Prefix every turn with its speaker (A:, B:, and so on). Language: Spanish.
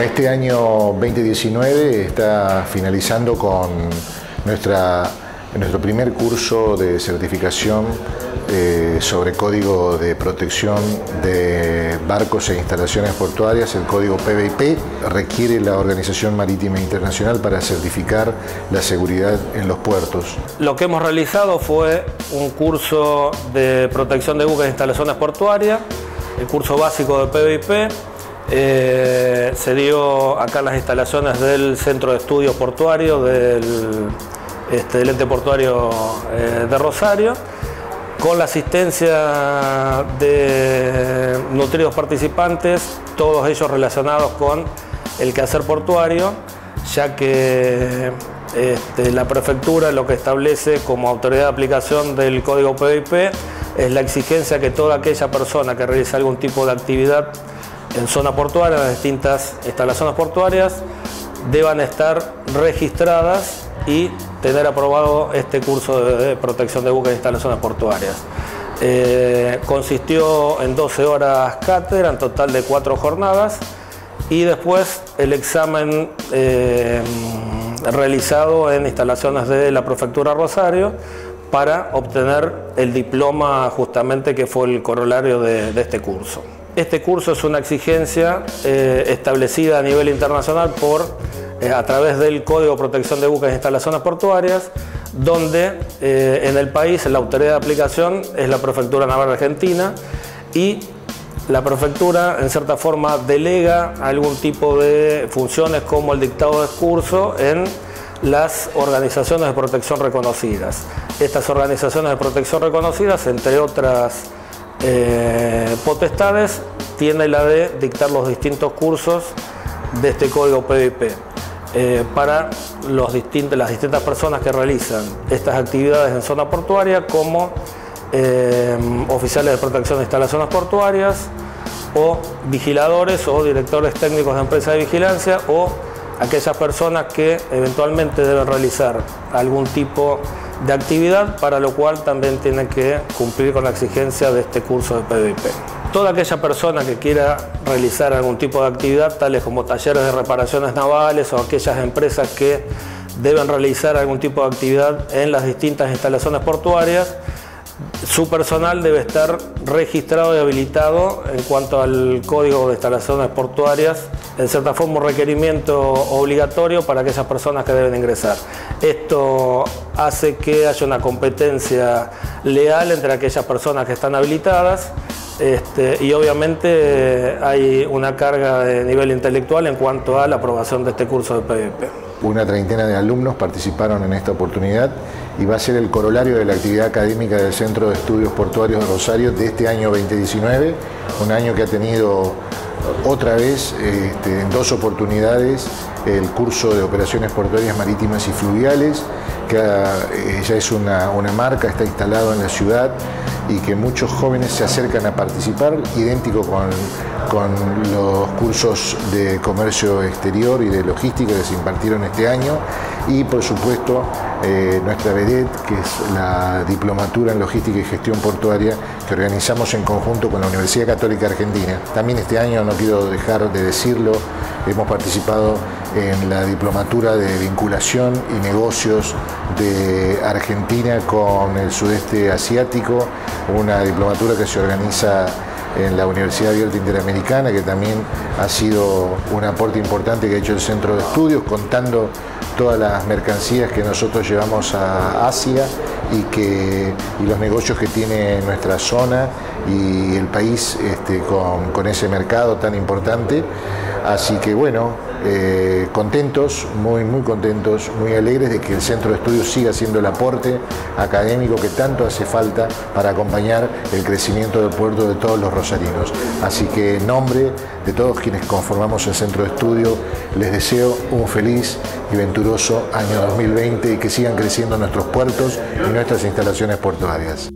A: Este año 2019 está finalizando con nuestra, nuestro primer curso de certificación eh, sobre código de protección de barcos e instalaciones portuarias, el código PBIP, requiere la Organización Marítima Internacional para certificar la seguridad en los puertos.
B: Lo que hemos realizado fue un curso de protección de buques e instalaciones portuarias, el curso básico de PBIP, eh, se dio acá las instalaciones del Centro de Estudios Portuarios del, este, ente portuario eh, de Rosario con la asistencia de nutridos participantes, todos ellos relacionados con el quehacer portuario, ya que este, la prefectura lo que establece como autoridad de aplicación del código PIP es la exigencia que toda aquella persona que realice algún tipo de actividad en zona portuaria, en las distintas instalaciones portuarias, deban estar registradas y tener aprobado este curso de protección de buques e instalaciones portuarias. Eh, consistió en 12 horas cátedra, en total de 4 jornadas, y después el examen eh, realizado en instalaciones de la Prefectura Rosario para obtener el diploma justamente que fue el corolario de este curso. Este curso es una exigencia eh, establecida a nivel internacional por, eh, a través del Código de Protección de Buques e Instalaciones Portuarias, donde eh, en el país la autoridad de aplicación es la Prefectura Naval Argentina y la prefectura en cierta forma delega algún tipo de funciones como el dictado de curso en las organizaciones de protección reconocidas. Estas organizaciones de protección reconocidas, entre otras eh, potestades tiene la de dictar los distintos cursos de este código PVP eh, para los las distintas personas que realizan estas actividades en zona portuaria como eh, oficiales de protección de instalaciones portuarias o vigiladores o directores técnicos de empresas de vigilancia o aquellas personas que eventualmente deben realizar algún tipo de actividad, para lo cual también tienen que cumplir con la exigencia de este curso de PVP. Toda aquella persona que quiera realizar algún tipo de actividad, tales como talleres de reparaciones navales o aquellas empresas que deben realizar algún tipo de actividad en las distintas instalaciones portuarias, su personal debe estar registrado y habilitado en cuanto al código de instalaciones portuarias, en cierta forma un requerimiento obligatorio para aquellas personas que deben ingresar. Esto hace que haya una competencia leal entre aquellas personas que están habilitadas este, y obviamente hay una carga de nivel intelectual en cuanto a la aprobación de este curso de PVP.
A: Una treintena de alumnos participaron en esta oportunidad y va a ser el corolario de la actividad académica del Centro de Estudios Portuarios de Rosario de este año 2019, un año que ha tenido otra vez este, en dos oportunidades el curso de operaciones portuarias marítimas y fluviales, que eh, ya es una, marca, está instalado en la ciudad y que muchos jóvenes se acercan a participar, idéntico con, con los cursos de comercio exterior y de logística que se impartieron este año y por supuesto eh, nuestra VEDET, que es la diplomatura en logística y gestión portuaria que organizamos en conjunto con la Universidad Católica Argentina. También este año, no quiero dejar de decirlo, hemos participado en la diplomatura de vinculación y negocios de Argentina con el sudeste asiático, una diplomatura que se organiza en la Universidad Abierta Interamericana, que también ha sido un aporte importante que ha hecho el Centro de Estudios, contando todas las mercancías que nosotros llevamos a Asia y, que, los negocios que tiene nuestra zona y el país este, con, con ese mercado tan importante. Así que bueno, eh, contentos, muy, muy contentos, muy alegres de que el Centro de Estudios siga siendo el aporte académico que tanto hace falta para acompañar el crecimiento del puerto de todos los rosarinos. Así que en nombre de todos quienes conformamos el Centro de Estudio, les deseo un feliz y año 2020 y que sigan creciendo nuestros puertos y nuestras instalaciones portuarias.